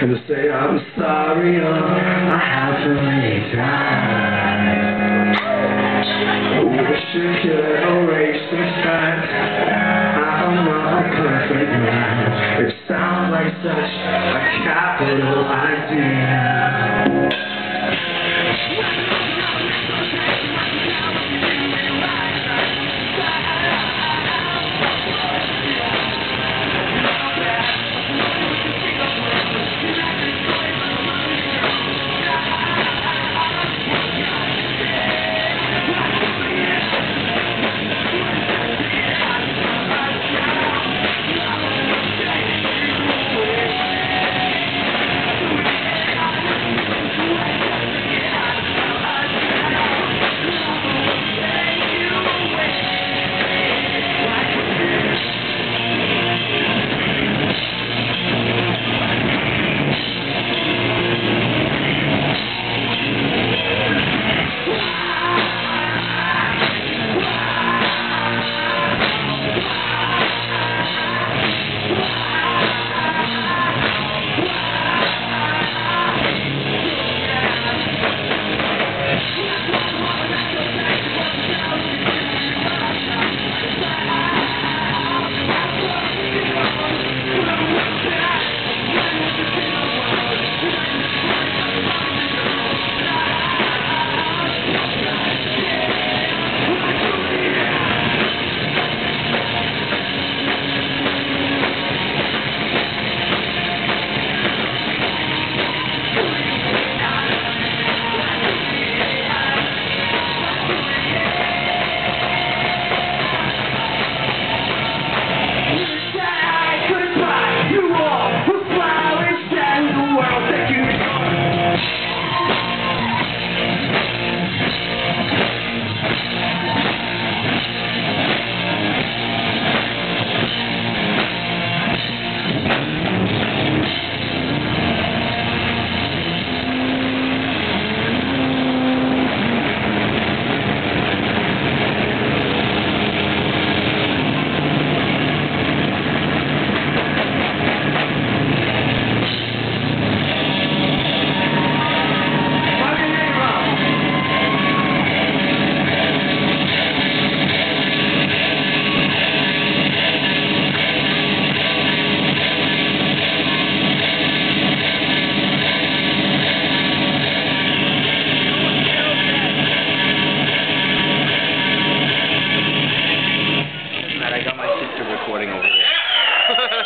And to say I'm sorry, oh, I have so many times. I wish you could erase the fact I'm not a perfect man. It sounds like such a capital idea.